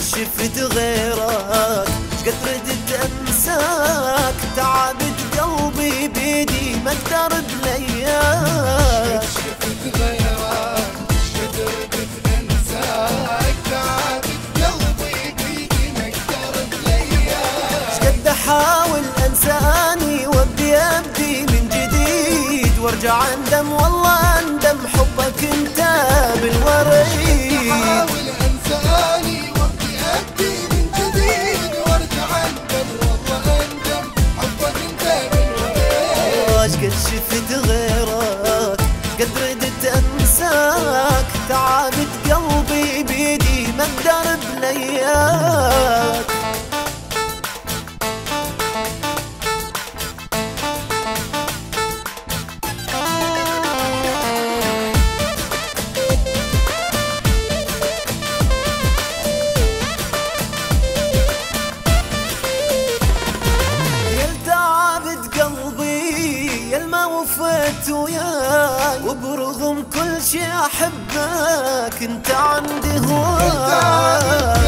شفت غيرك قد ردت أنساك. تعبت قلبي بيدي ما أقدر بلياك شفت غيرك قدرت أنساك. تعبت قلبي بيدي ما أقدر بلياك قد أحاول أنساني وأبدي أبدي من جديد. وأرجع اندم والله اندم حبك انت بالوريد. قد شفت غيرك. قد ردت انساك تعبت قلبي بيدي ما أقدر بلياك وفيت وياي وبرغم كل شي أحبك أنت عندي هواي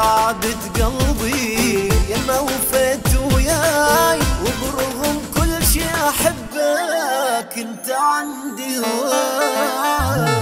تعبت قلبي يا وفيت وياي. وبرغم كل شي أحبك أنت عندي هواي.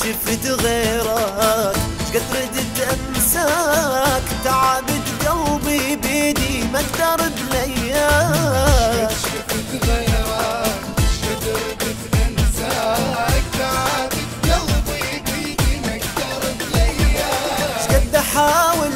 شفت غيرك قد ردت انساك تعبت قلبي بيدي ما أقدر بلياك شفت غيرك قدرت انساك تعبت قلبي بيدي ما أقدر بلياك قد أحاول